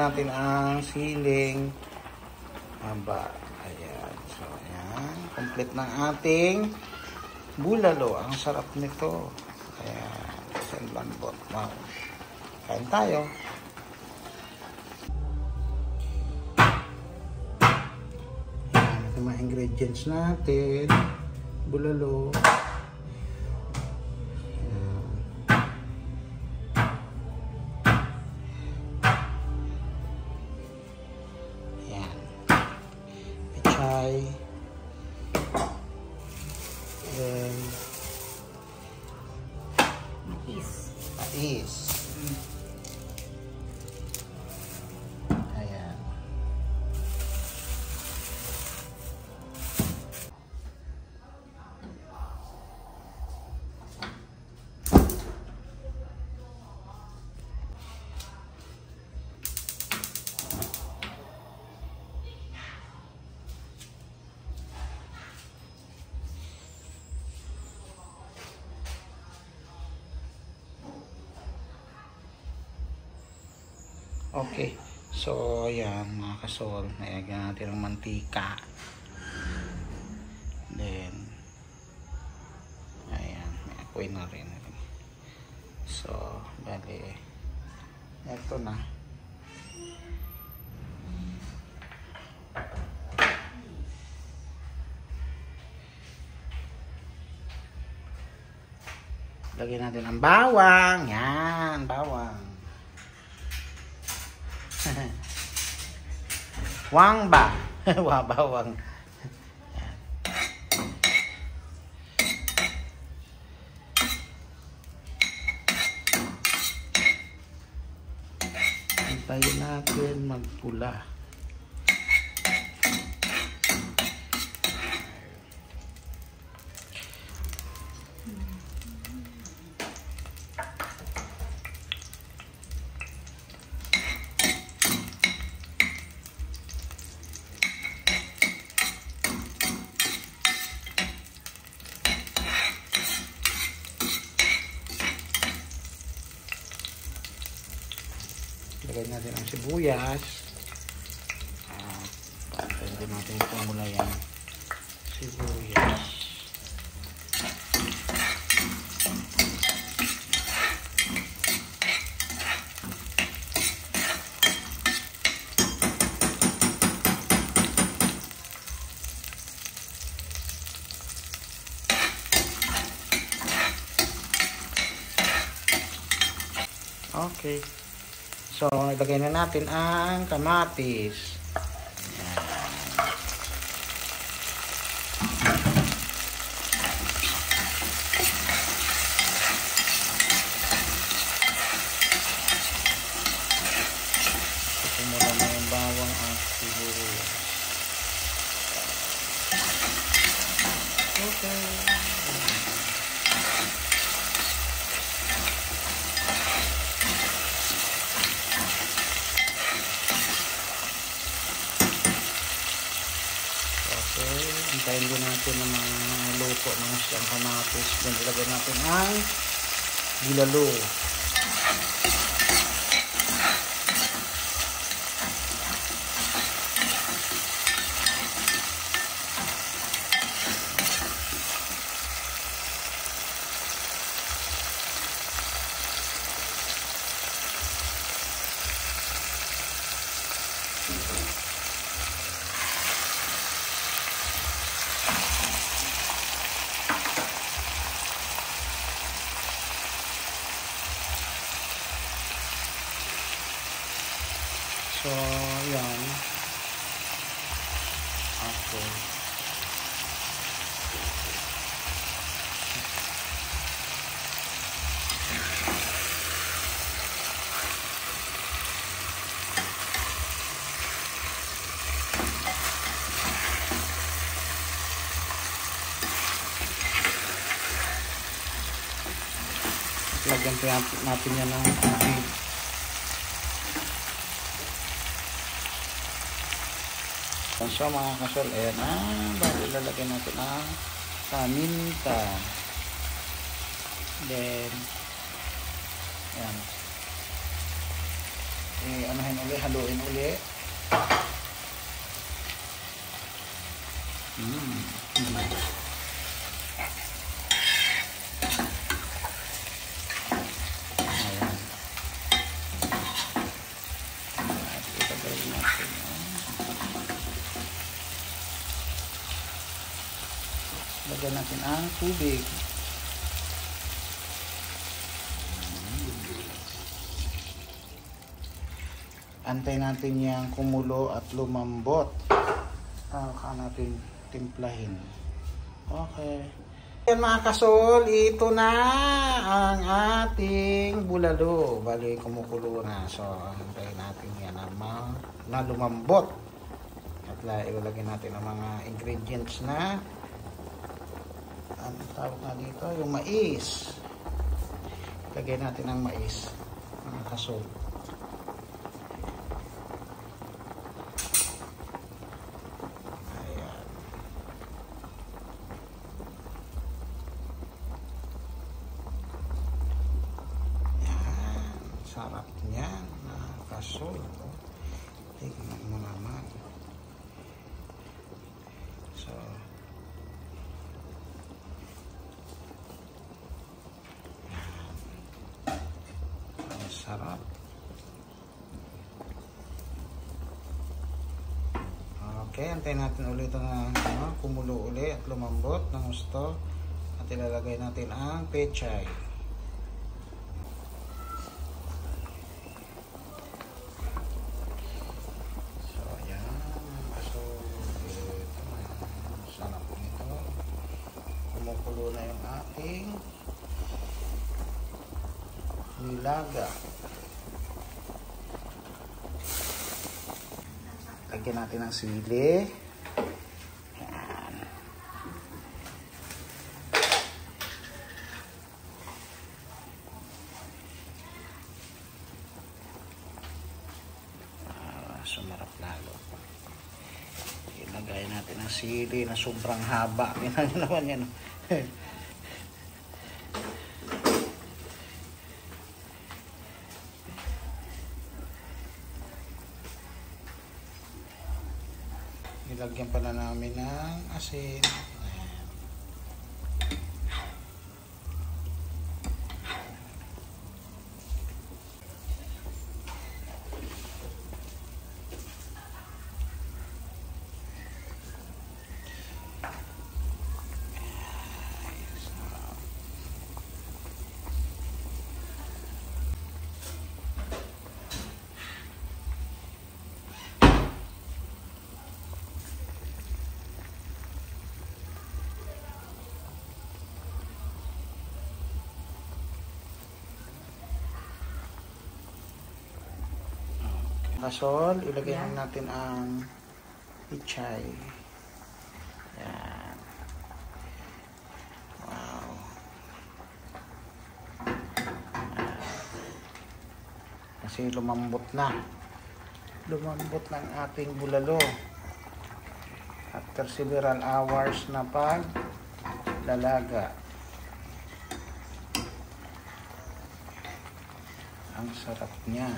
natin ang siling. Aba, ayan. So, ayan. Complete ng ating bulalo. Ang sarap nito. Ayan. Isang lambot. Wow. Kain tayo. Ayan. Ito mga ingredients natin. Bulalo. Ayan. Mais. Okay. So, ayan mga kasol. Nayagyan natin ng mantika. Then, ayan. May apoy na rin. So, bali. Ito na. Lagyan natin ang bawang. Yan, bawang. quang bà. Hòa bà vần tay na quên mà pula Lagay natin ang sibuyas. Ah, pwede natin pumula yan. Sibuyas. Okay. So, ilagay na natin ang kamatis. Ito muna na yung bawang at sibuyas. Okay. Okay, hintayin din natin na mga luto ng siyang kamatis. Then ilagay natin ang bulalo. So, yan. Okay. Lagyan natin- yan ng tubig. So mga kasol, ayan na. Bago ilalagay natin ang paminta. Then, ayan. eh, anahin uli, haluin uli. Mm. Mm. Ayan. At itagay natin yan. Lagyan natin ang tubig. Antay natin yung kumulo at lumambot. Saka natin timplahin. Okay. Yan mga kasol, ito na ang ating bulalo. Bali, kumukulo na. So, antayin natin yan na, na lumambot. At la, ilalagay natin ang mga ingredients na ano tawag na dito? Yung mais. Lagay natin ang mais. Mga kasol. Ayan. Yan. Sarap niyan. Nakakasol. Oh. Tignan mo naman. So, yan. Ang sarap. Okay, antayin natin ulit na ano, kumulo uli at lumambot ng gusto. At ilalagay natin ang pechay. Nilaga. Lagyan natin ng sili. Yan. Ah, sumarap lalo. Ilagay natin ang sili na sobrang haba. Yan naman yan. Nilagyan pa na namin ng asin. Ayan. Gasol, ilagay Yan. natin ang ichay. Yan. Wow. Yan. Kasi lumambot na. Lumambot ng ating bulalo. After several hours na pag lalaga. Ang sarap niya.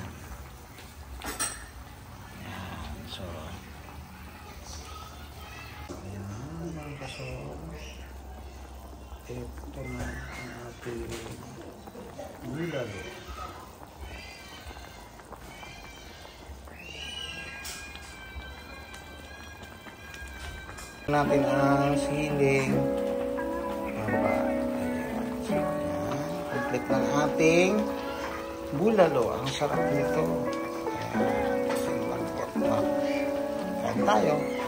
Yan. So, ayan mga kasol. Ito na ang ating bulalo. natin ang siling Aba, ayan. So, ayan. Complete ng ating bulalo. Ang sarap nito. Kain tayo.